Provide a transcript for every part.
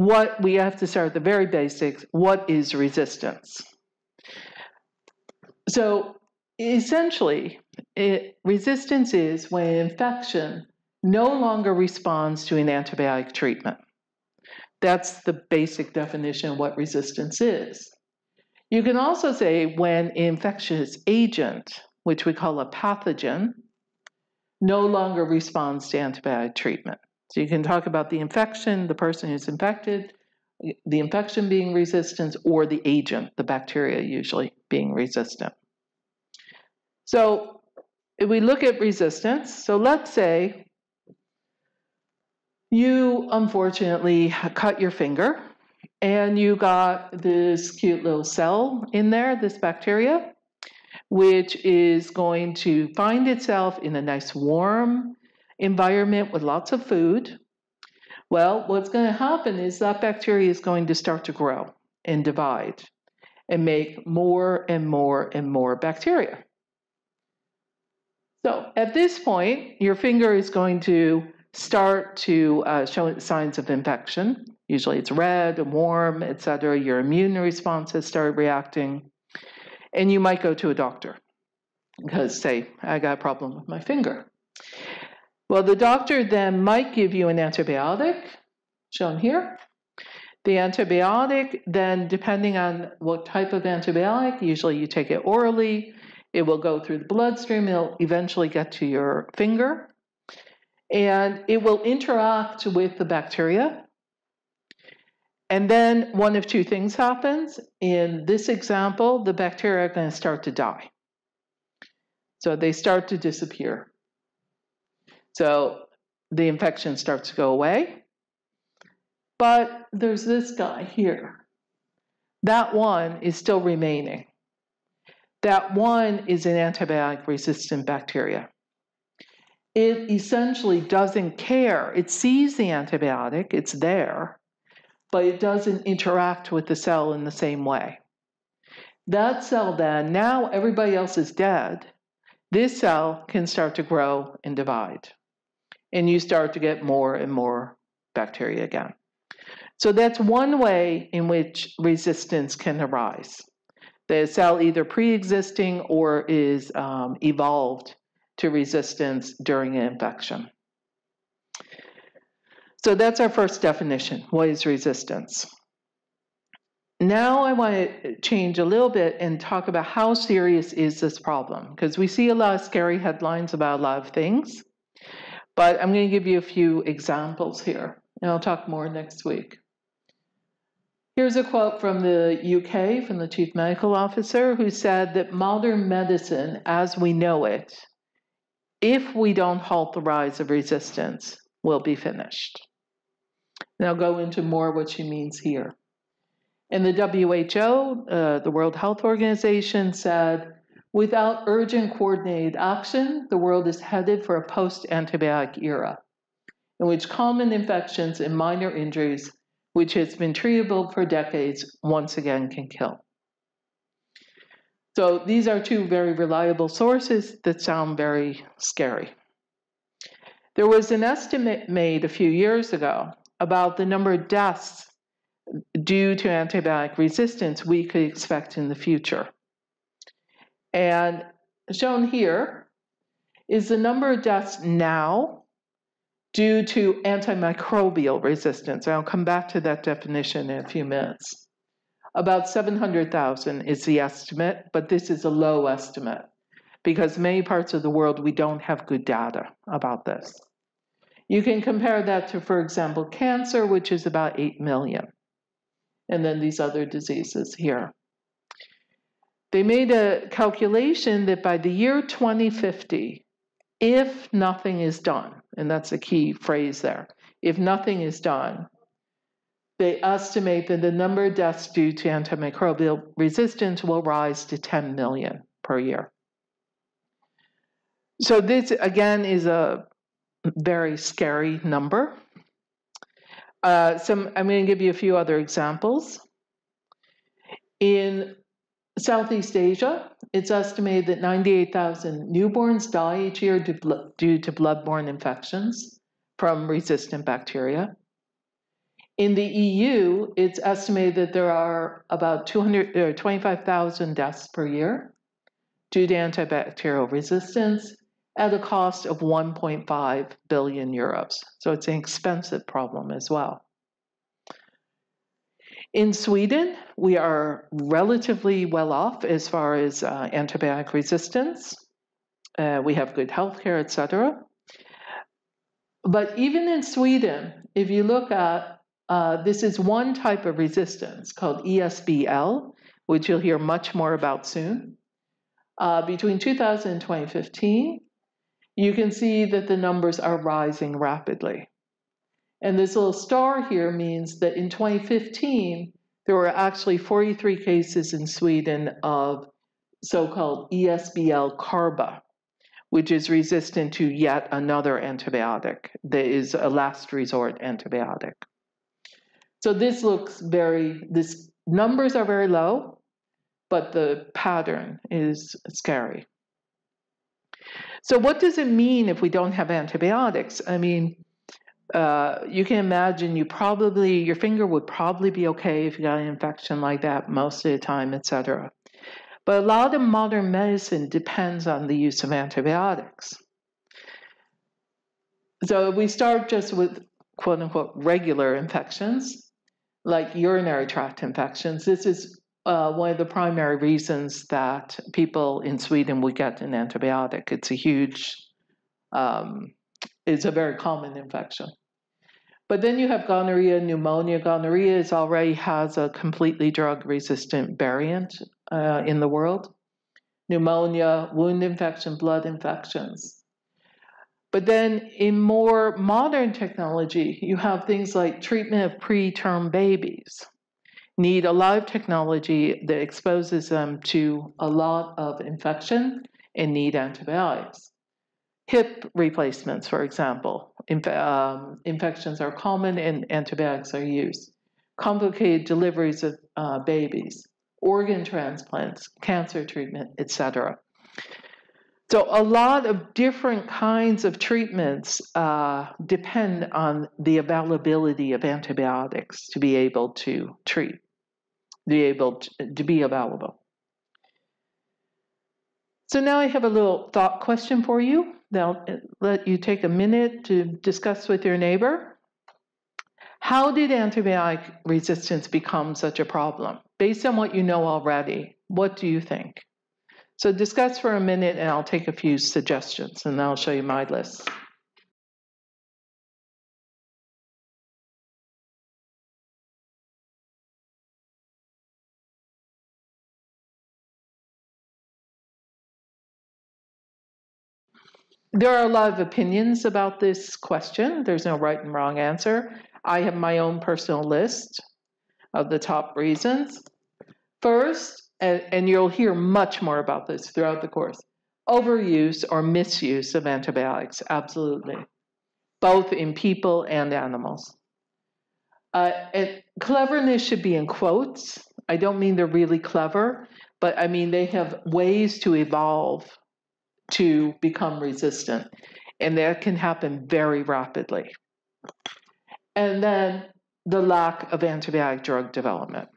what we have to start at the very basics. What is resistance? So essentially, it, resistance is when infection no longer responds to an antibiotic treatment. That's the basic definition of what resistance is. You can also say when infectious agent, which we call a pathogen, no longer responds to antibiotic treatment. So you can talk about the infection, the person who's infected, the infection being resistant, or the agent, the bacteria usually being resistant. So if we look at resistance, so let's say you unfortunately cut your finger and you got this cute little cell in there, this bacteria, which is going to find itself in a nice warm environment with lots of food. Well, what's going to happen is that bacteria is going to start to grow and divide and make more and more and more bacteria. So at this point, your finger is going to start to uh, show signs of infection. Usually it's red and warm, etc. Your immune responses start reacting. And you might go to a doctor because, say, I got a problem with my finger. Well, the doctor then might give you an antibiotic, shown here. The antibiotic, then, depending on what type of antibiotic, usually you take it orally, it will go through the bloodstream, it'll eventually get to your finger, and it will interact with the bacteria. And then one of two things happens. In this example, the bacteria are going to start to die. So they start to disappear. So the infection starts to go away. But there's this guy here. That one is still remaining. That one is an antibiotic resistant bacteria it essentially doesn't care. It sees the antibiotic, it's there, but it doesn't interact with the cell in the same way. That cell then, now everybody else is dead, this cell can start to grow and divide. And you start to get more and more bacteria again. So that's one way in which resistance can arise. The cell either pre existing or is um, evolved to resistance during an infection. So that's our first definition. What is resistance? Now I want to change a little bit and talk about how serious is this problem because we see a lot of scary headlines about a lot of things. But I'm going to give you a few examples here, and I'll talk more next week. Here's a quote from the UK, from the chief medical officer, who said that modern medicine, as we know it, if we don't halt the rise of resistance, will be finished. And I'll go into more what she means here. And the WHO, uh, the World Health Organization, said without urgent coordinated action, the world is headed for a post antibiotic era in which common infections and minor injuries, which has been treatable for decades, once again can kill. So these are two very reliable sources that sound very scary. There was an estimate made a few years ago about the number of deaths due to antibiotic resistance we could expect in the future. And shown here is the number of deaths now due to antimicrobial resistance. I'll come back to that definition in a few minutes. About 700,000 is the estimate, but this is a low estimate because many parts of the world we don't have good data about this. You can compare that to, for example, cancer, which is about 8 million, and then these other diseases here. They made a calculation that by the year 2050, if nothing is done, and that's a key phrase there, if nothing is done, they estimate that the number of deaths due to antimicrobial resistance will rise to 10 million per year. So, this again is a very scary number. Uh, some, I'm going to give you a few other examples. In Southeast Asia, it's estimated that 98,000 newborns die each year due to bloodborne infections from resistant bacteria. In the EU, it's estimated that there are about 225,000 uh, deaths per year due to antibacterial resistance at a cost of 1.5 billion euros. So it's an expensive problem as well. In Sweden, we are relatively well off as far as uh, antibiotic resistance. Uh, we have good healthcare, etc. But even in Sweden, if you look at uh, this is one type of resistance called ESBL, which you'll hear much more about soon. Uh, between 2000 and 2015, you can see that the numbers are rising rapidly. And this little star here means that in 2015, there were actually 43 cases in Sweden of so called ESBL carba, which is resistant to yet another antibiotic that is a last resort antibiotic. So this looks very, this numbers are very low, but the pattern is scary. So what does it mean if we don't have antibiotics? I mean, uh, you can imagine you probably your finger would probably be okay if you got an infection like that most of the time, etc. But a lot of modern medicine depends on the use of antibiotics. So we start just with quote unquote regular infections, like urinary tract infections. This is uh, one of the primary reasons that people in Sweden would get an antibiotic. It's a huge, um, it's a very common infection. But then you have gonorrhea, pneumonia. Gonorrhea is already has a completely drug-resistant variant uh, in the world. Pneumonia, wound infection, blood infections. But then in more modern technology, you have things like treatment of preterm babies need a lot of technology that exposes them to a lot of infection and need antibiotics. Hip replacements, for example, inf um, infections are common and antibiotics are used. Complicated deliveries of uh, babies, organ transplants, cancer treatment, etc. So, a lot of different kinds of treatments uh, depend on the availability of antibiotics to be able to treat, be able to, to be available. So, now I have a little thought question for you. They'll uh, let you take a minute to discuss with your neighbor. How did antibiotic resistance become such a problem? Based on what you know already, what do you think? So discuss for a minute and I'll take a few suggestions and I'll show you my list. There are a lot of opinions about this question. There's no right and wrong answer. I have my own personal list of the top reasons. First, and, you'll hear much more about this throughout the course. Overuse or misuse of antibiotics, absolutely, both in people and animals. Uh, and cleverness should be in quotes. I don't mean they're really clever, but I mean they have ways to evolve to become resistant, and that can happen very rapidly. And then the lack of antibiotic drug development.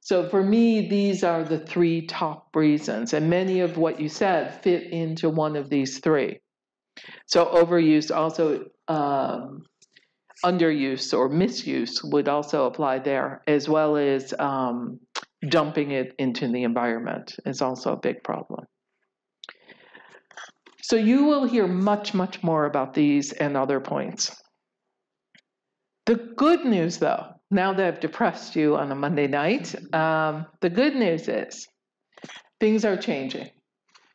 So for me, these are the three top reasons, and many of what you said fit into one of these three. So overuse also um, underuse or misuse would also apply there, as well as um, dumping it into the environment is also a big problem. So you will hear much, much more about these and other points. The good news, though, now that I've depressed you on a Monday night, um, the good news is things are changing.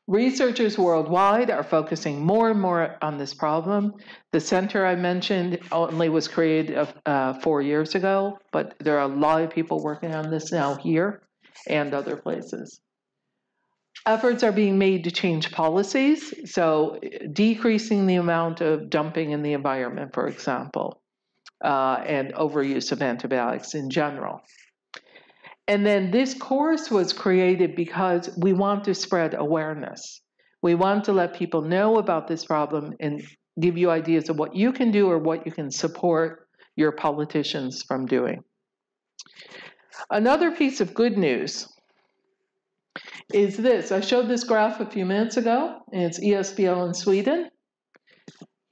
Researchers worldwide are focusing more and more on this problem. The center I mentioned only was created uh, four years ago, but there are a lot of people working on this now here and other places. Efforts are being made to change policies, so decreasing the amount of dumping in the environment, for example uh, and overuse of antibiotics in general. And then this course was created because we want to spread awareness. We want to let people know about this problem and give you ideas of what you can do or what you can support your politicians from doing. Another piece of good news is this. I showed this graph a few minutes ago, and it's ESBL in Sweden.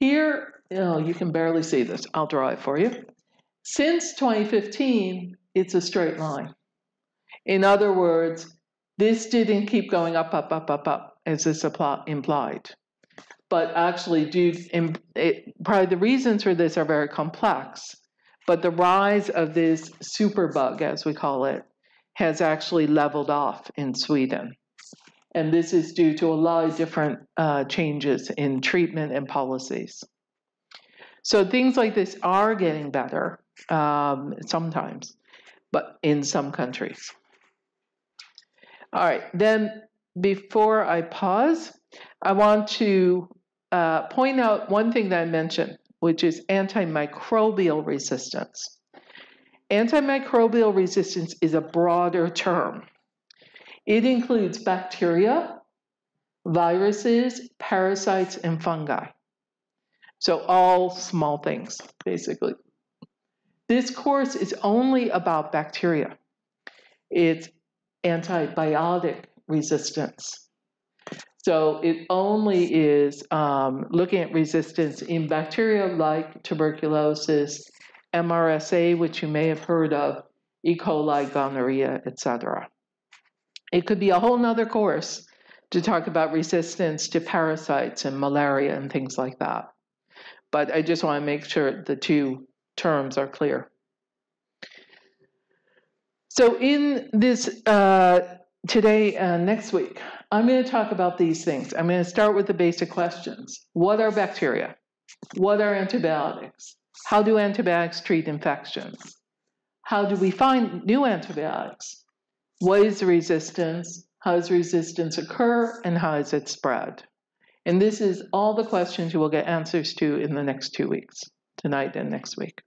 Here, oh, you can barely see this. I'll draw it for you. Since 2015, it's a straight line. In other words, this didn't keep going up, up, up, up, up, as this implied. But actually, due, it, probably the reasons for this are very complex. But the rise of this superbug, as we call it, has actually leveled off in Sweden. And this is due to a lot of different uh, changes in treatment and policies. So things like this are getting better um, sometimes, but in some countries. All right, then before I pause, I want to uh, point out one thing that I mentioned, which is antimicrobial resistance. Antimicrobial resistance is a broader term. It includes bacteria, viruses, parasites, and fungi. So, all small things, basically. This course is only about bacteria, it's antibiotic resistance. So, it only is um, looking at resistance in bacteria like tuberculosis MRSA, which you may have heard of, E. coli, gonorrhea, etc. It could be a whole nother course to talk about resistance to parasites and malaria and things like that. But I just want to make sure the two terms are clear. So in this uh, today and next week, I'm going to talk about these things. I'm going to start with the basic questions. What are bacteria? What are antibiotics? How do antibiotics treat infections? How do we find new antibiotics? What is resistance? How does resistance occur? And how is it spread? And this is all the questions you will get answers to in the next two weeks, tonight and next week.